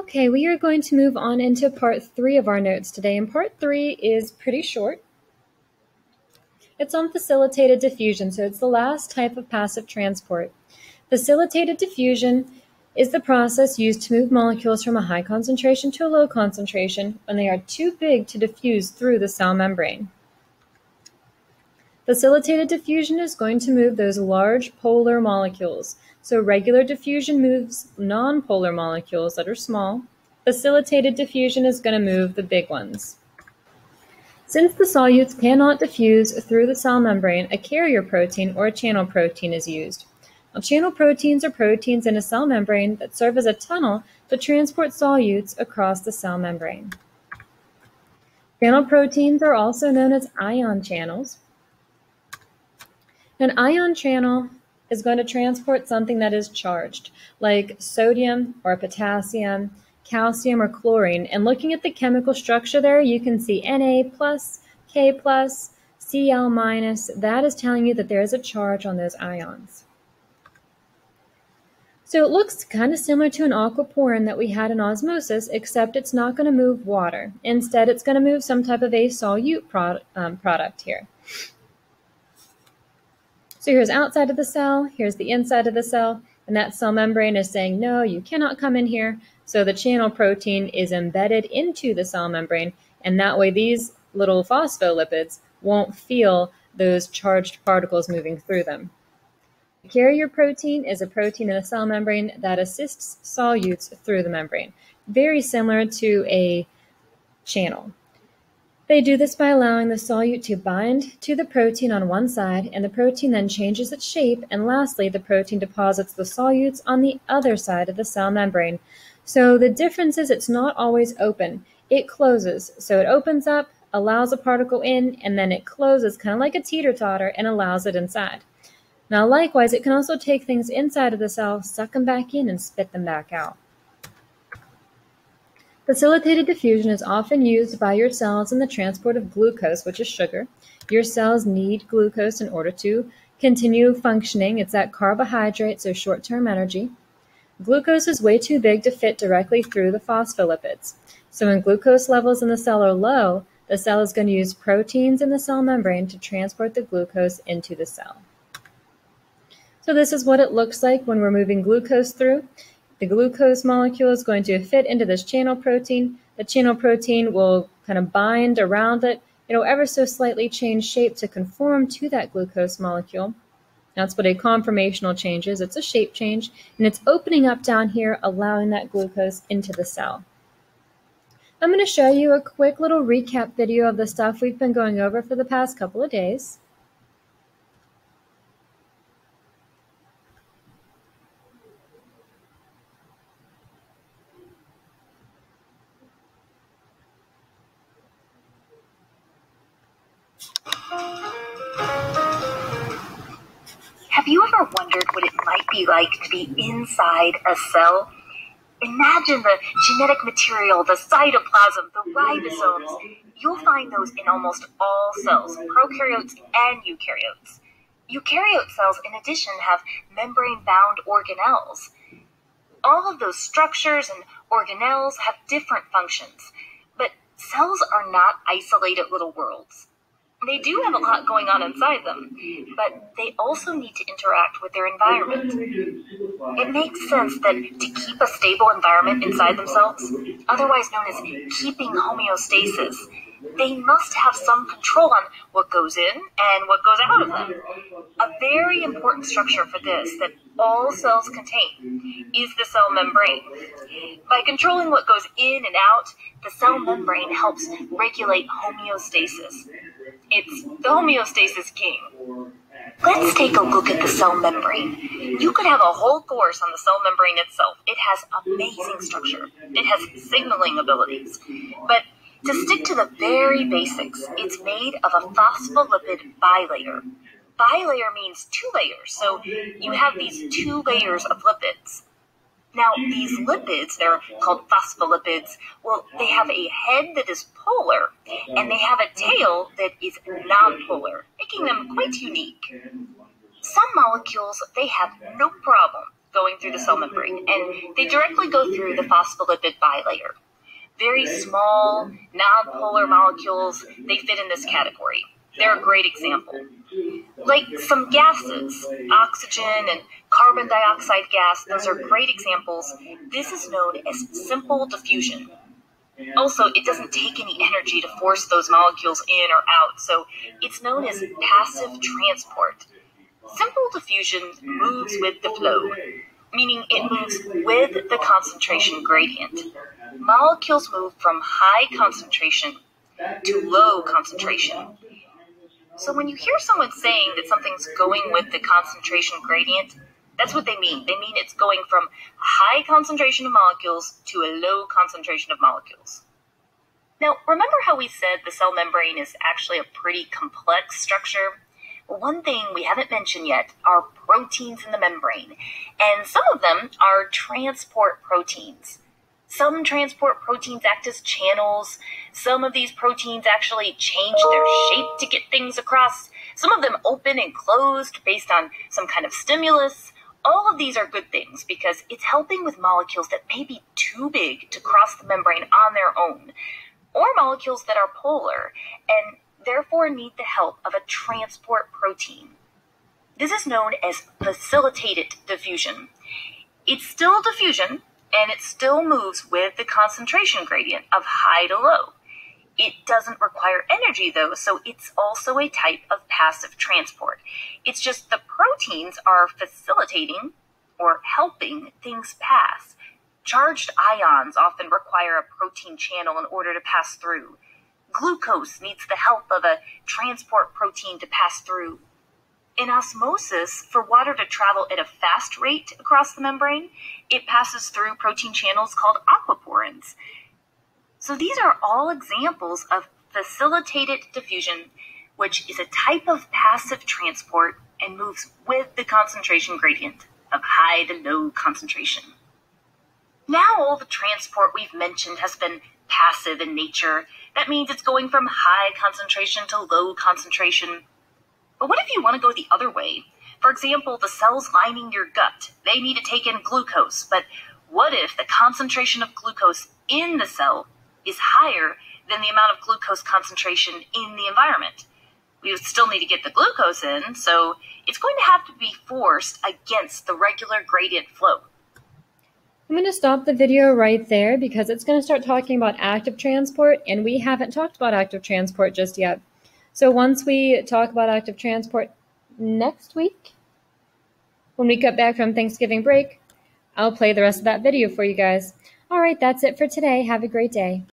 Okay, we are going to move on into part three of our notes today, and part three is pretty short. It's on facilitated diffusion, so it's the last type of passive transport. Facilitated diffusion is the process used to move molecules from a high concentration to a low concentration when they are too big to diffuse through the cell membrane. Facilitated diffusion is going to move those large polar molecules. So regular diffusion moves nonpolar molecules that are small. Facilitated diffusion is going to move the big ones. Since the solutes cannot diffuse through the cell membrane, a carrier protein or a channel protein is used. Now, channel proteins are proteins in a cell membrane that serve as a tunnel to transport solutes across the cell membrane. Channel proteins are also known as ion channels. An ion channel is going to transport something that is charged, like sodium or potassium, calcium or chlorine. And looking at the chemical structure there, you can see Na plus, K plus, Cl minus. That is telling you that there is a charge on those ions. So it looks kind of similar to an aquaporin that we had in osmosis, except it's not going to move water. Instead, it's going to move some type of a solute product, um, product here. So here's outside of the cell, here's the inside of the cell, and that cell membrane is saying, no, you cannot come in here. So the channel protein is embedded into the cell membrane, and that way these little phospholipids won't feel those charged particles moving through them. The carrier protein is a protein in the cell membrane that assists solutes through the membrane, very similar to a channel. They do this by allowing the solute to bind to the protein on one side, and the protein then changes its shape, and lastly, the protein deposits the solutes on the other side of the cell membrane. So the difference is it's not always open. It closes. So it opens up, allows a particle in, and then it closes, kind of like a teeter-totter, and allows it inside. Now likewise, it can also take things inside of the cell, suck them back in, and spit them back out. Facilitated diffusion is often used by your cells in the transport of glucose, which is sugar. Your cells need glucose in order to continue functioning. It's that carbohydrate, so short-term energy. Glucose is way too big to fit directly through the phospholipids. So when glucose levels in the cell are low, the cell is going to use proteins in the cell membrane to transport the glucose into the cell. So this is what it looks like when we're moving glucose through. The glucose molecule is going to fit into this channel protein. The channel protein will kind of bind around it. It'll ever so slightly change shape to conform to that glucose molecule. That's what a conformational change is. It's a shape change, and it's opening up down here, allowing that glucose into the cell. I'm going to show you a quick little recap video of the stuff we've been going over for the past couple of days. Wondered what it might be like to be inside a cell? Imagine the genetic material, the cytoplasm, the ribosomes. You'll find those in almost all cells, prokaryotes and eukaryotes. Eukaryote cells, in addition, have membrane bound organelles. All of those structures and organelles have different functions, but cells are not isolated little worlds they do have a lot going on inside them, but they also need to interact with their environment. It makes sense that to keep a stable environment inside themselves, otherwise known as keeping homeostasis, they must have some control on what goes in and what goes out of them. A very important structure for this that all cells contain is the cell membrane. By controlling what goes in and out, the cell membrane helps regulate homeostasis. It's the homeostasis king. Let's take a look at the cell membrane. You could have a whole course on the cell membrane itself. It has amazing structure. It has signaling abilities. But to stick to the very basics, it's made of a phospholipid bilayer. Bilayer means two layers, so you have these two layers of lipids. Now, these lipids, they're called phospholipids, well, they have a head that is polar, and they have a tail that is nonpolar, making them quite unique. Some molecules, they have no problem. going through the cell membrane, and they directly go through the phospholipid bilayer. Very small, nonpolar molecules, they fit in this category. They're a great example. Like some gases, oxygen and carbon dioxide gas, those are great examples. This is known as simple diffusion. Also, it doesn't take any energy to force those molecules in or out, so it's known as passive transport. Simple diffusion moves with the flow, meaning it moves with the concentration gradient. Molecules move from high concentration to low concentration. So when you hear someone saying that something's going with the concentration gradient, that's what they mean. They mean it's going from a high concentration of molecules to a low concentration of molecules. Now, remember how we said the cell membrane is actually a pretty complex structure? Well, one thing we haven't mentioned yet are proteins in the membrane, and some of them are transport proteins. Some transport proteins act as channels. Some of these proteins actually change their shape to get things across. Some of them open and closed based on some kind of stimulus. All of these are good things because it's helping with molecules that may be too big to cross the membrane on their own, or molecules that are polar and therefore need the help of a transport protein. This is known as facilitated diffusion. It's still diffusion, and it still moves with the concentration gradient of high to low. It doesn't require energy though, so it's also a type of passive transport. It's just the proteins are facilitating or helping things pass. Charged ions often require a protein channel in order to pass through. Glucose needs the help of a transport protein to pass through. In osmosis, for water to travel at a fast rate across the membrane, it passes through protein channels called aquaporins. So these are all examples of facilitated diffusion, which is a type of passive transport and moves with the concentration gradient of high to low concentration. Now all the transport we've mentioned has been passive in nature. That means it's going from high concentration to low concentration. But what if you want to go the other way? For example, the cells lining your gut, they need to take in glucose, but what if the concentration of glucose in the cell is higher than the amount of glucose concentration in the environment. We would still need to get the glucose in, so it's going to have to be forced against the regular gradient flow. I'm going to stop the video right there because it's going to start talking about active transport, and we haven't talked about active transport just yet. So once we talk about active transport next week, when we get back from Thanksgiving break, I'll play the rest of that video for you guys. All right, that's it for today. Have a great day.